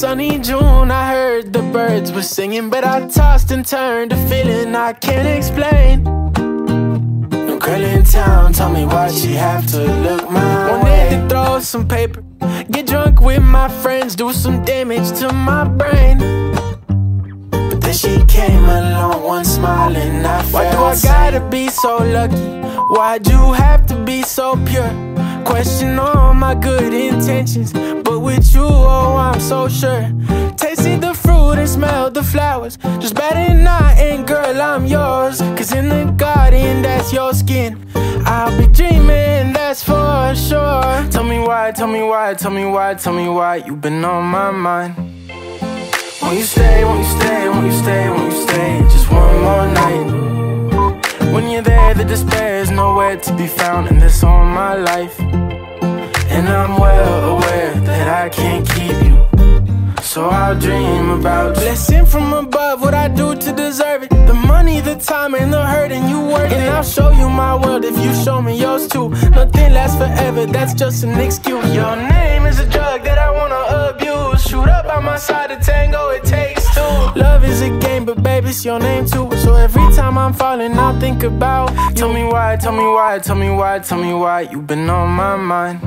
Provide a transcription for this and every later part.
sunny June, I heard the birds were singing, but I tossed and turned, a feeling I can't explain. No girl in town tell me why she have to look my Wanted way. to throw some paper, get drunk with my friends, do some damage to my brain. But then she came along, one smiling, I felt Why do I gotta be so lucky? Why'd you have to be so pure? Question all my good intentions, but with you, oh, I'm so sure. Tasted the fruit and smelled the flowers. Just better not, and girl, I'm yours. Cause in the garden, that's your skin. I'll be dreaming, that's for sure. Tell me why, tell me why, tell me why, tell me why you've been on my mind. Won't you stay, won't you stay, won't you stay, won't you stay just one more night? When you're there, the despair is nowhere to be found, and that's all my life. And I'm well aware that I can't keep you. So I'll dream about you. Blessing from above, what I do to deserve it. The money, the time, and the hurt, and you work it. And I'll show you my world if you show me yours too. Nothing lasts forever, that's just an excuse. Your name is a drug that I wanna abuse. Shoot up by my side, a tango, it takes two. Love is a game, but baby, it's your name too. So every time I'm falling, I'll think about. you. Tell me why, tell me why, tell me why, tell me why you've been on my mind.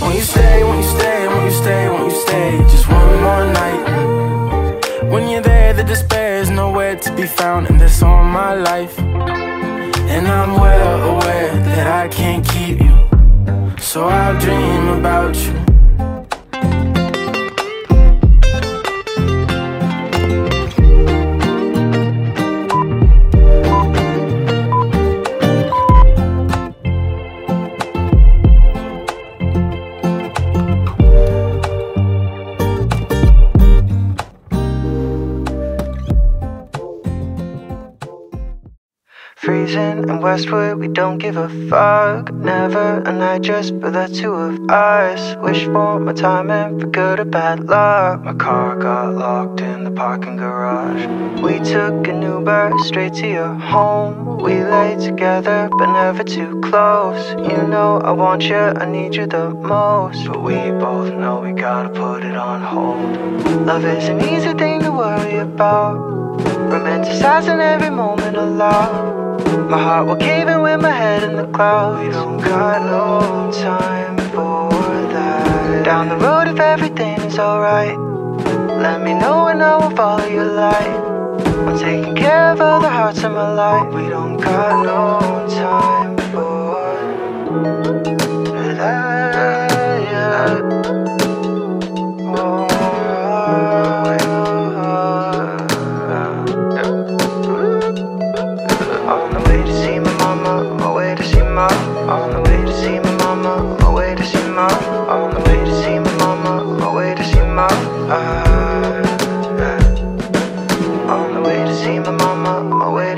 Won't you stay, won't you stay, won't you stay, won't you stay just one more night? When you're there, the despair is nowhere to be found, and that's all my life. And I'm well aware that I can't keep you, so I'll dream about you. Freezing in Westwood, we don't give a fuck. Never a night just for the two of us. Wish for my timing for good or bad luck. My car got locked in the parking garage. We took an Uber straight to your home. We lay together, but never too close. You know I want you, I need you the most. But we both know we gotta put it on hold. Love is an easy thing to worry about. Romanticizing every moment love. My heart will cave in with my head in the clouds. We don't got no time for that. Down the road, if everything is alright, let me know and I will follow your light. I'm taking care of all the hearts in my life. We don't got no time for that.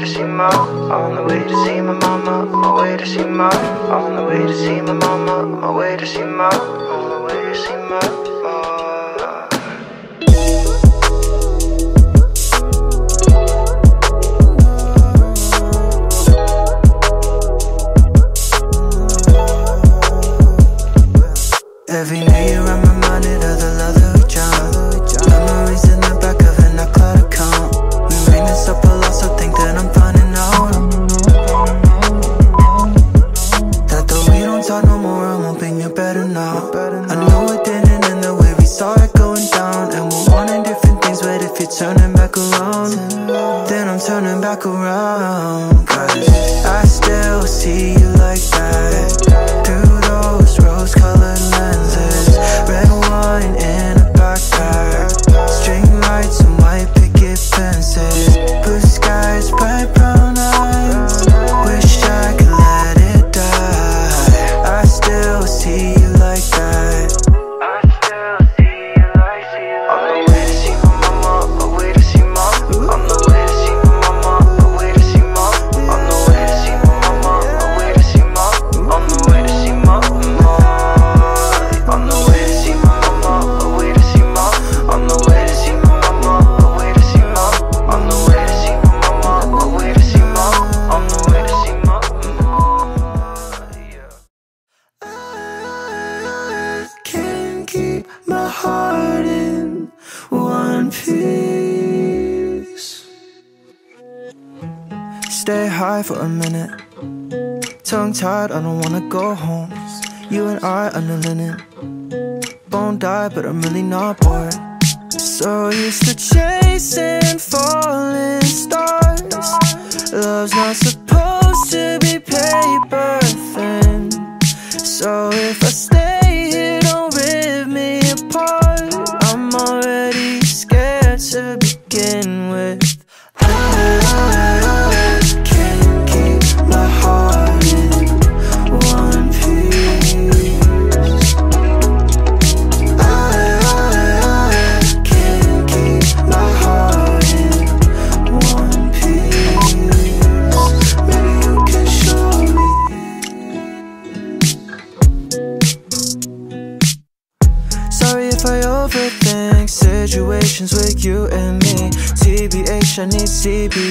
To see my On the way to see my mama, on my way to see my On the way to see my mama, on my way to see my On the way to see my uh. Every night stay high for a minute. Tongue tied, I don't wanna go home. You and I under linen. Bone die, but I'm really not bored. So used to chasing falling stars. Love's not supposed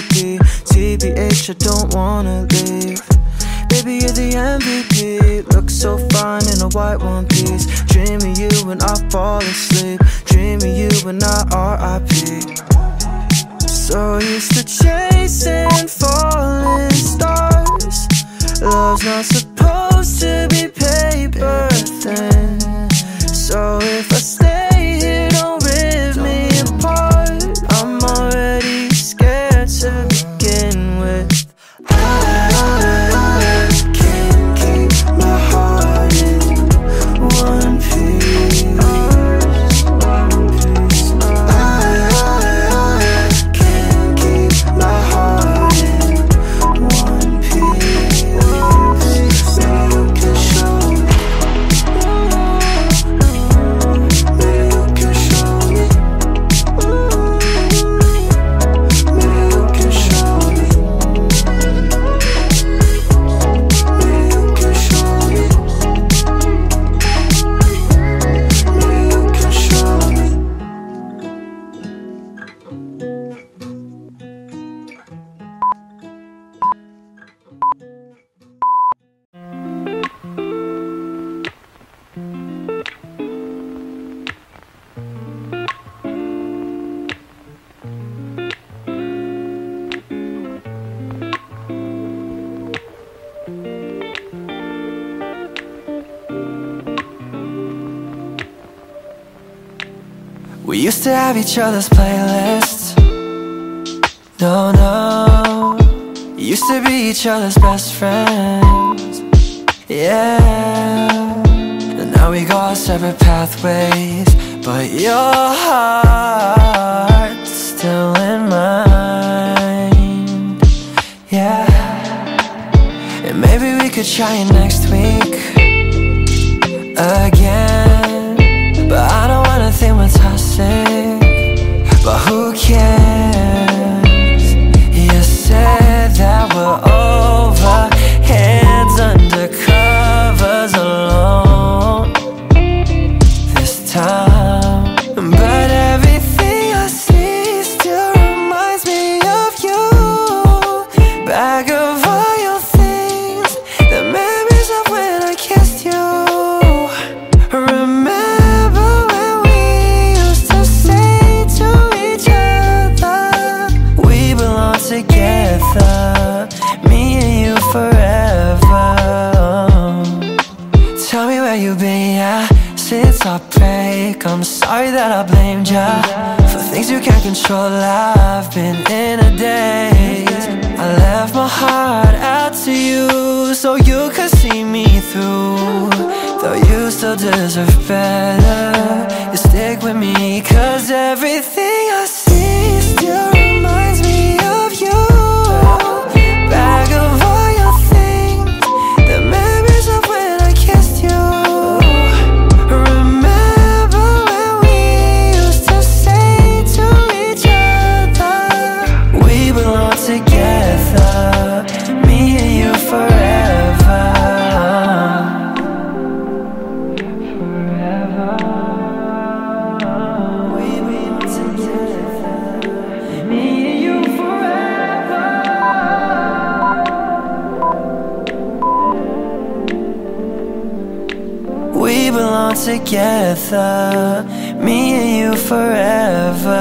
TBH, I don't wanna leave. Baby, you're the MVP. Look so fine in a white one piece. Dreaming you when I fall asleep. Dreaming you when I RIP. So used to chasing falling stars. Love's not supposed We used to have each other's playlists. No, no. Used to be each other's best friends. Yeah. And now we go our separate pathways. But your heart's still in mine. Yeah. And maybe we could try it next week again. This that I blamed ya for things you can't control. I've been in a daze. I left my heart out to you so you could see me through. Though you still deserve better, you stick with me, cause everything together, me and you forever.